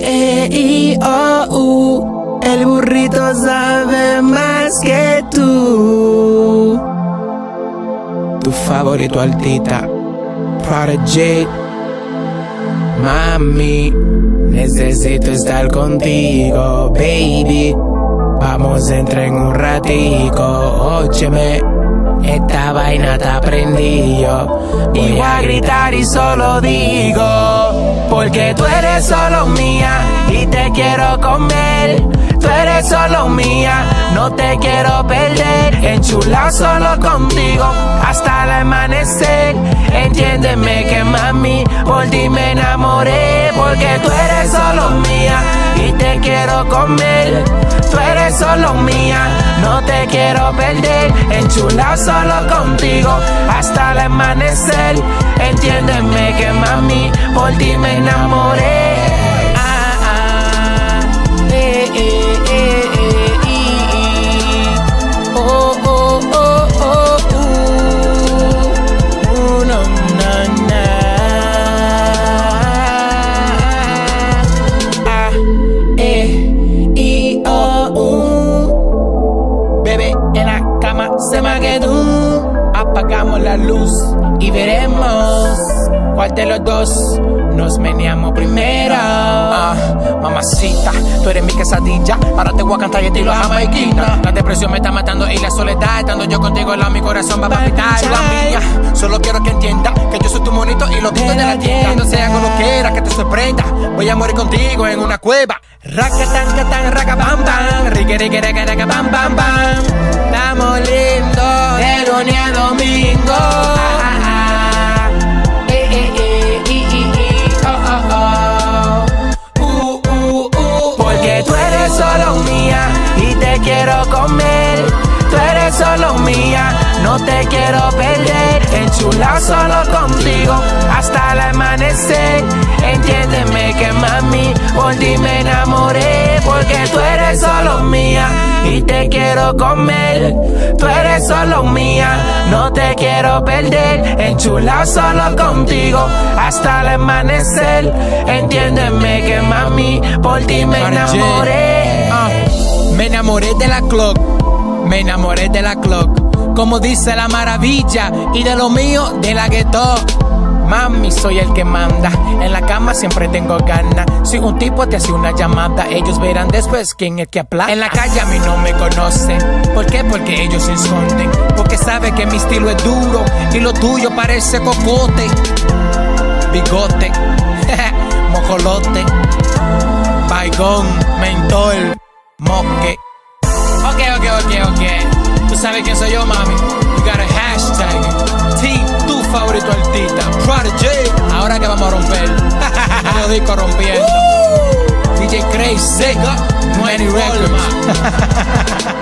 E, I, O, U. El burrito sabe más que tú. Tu favorito altita, Prodigy. Mami, necesito estar contigo, baby. Vamos a entrar en un ratico, óyeme. Vaina está prendido. Voy a gritar y solo digo, porque tú eres solo mía y te quiero comer. Tú eres solo mía, no te quiero perder. Enchulado solo contigo hasta el amanecer. Entiéndeme que mami, por ti me enamoré. Porque tú eres solo mía y te quiero comer. Tú eres solo mía, te quiero perder. Enchulado solo contigo hasta el amanecer. Entiéndeme que mami, por ti me enamoré. Ah, ah, eh, eh, eh, se me quedó. Apagamos la luz y veremos cuál de los dos nos meneamos primero. Ah, mamacita, tú eres mi quesadilla. Ahora te voy a cantar y estilo jamaiquina. La depresión me está matando y la soledad. Estando yo contigo, la mi corazón va a palpitar. La mía, solo quiero que entienda que yo soy tu monito y lo quito de la tienda. No sea con lo que que te sorprenda. Voy a morir contigo en una cueva. Rakatan, katan, raka, bam, bam. Rique, rique, raca, raca, bam, bam, bam. Estamos solo mía, no te quiero perder. Enchulado solo contigo hasta el amanecer. Entiéndeme que mami, por ti me enamoré. Porque tú eres solo mía y te quiero comer. Tú eres solo mía, no te quiero perder. Enchulado solo contigo hasta el amanecer. Entiéndeme que mami, por ti me enamoré. Ah, me enamoré de la clock. Me enamoré de la clock. Como dice la maravilla. Y de lo mío, de la gueto. Mami, soy el que manda. En la cama siempre tengo ganas. Si un tipo te hace una llamada, ellos verán después quién es que aplasta. En la calle a mí no me conocen. ¿Por qué? Porque ellos se esconden. Porque sabe que mi estilo es duro y lo tuyo parece cocote. Bigote, mojolote, baigón, mentol, moque. Ok, ok, ok, ok. Tú sabes quién soy yo, mami. You got a hashtag. Team, tu favorito artista. Prodigy. Ahora que vamos a romper. Los discos rompiendo. DJ Crazy. No hay ni.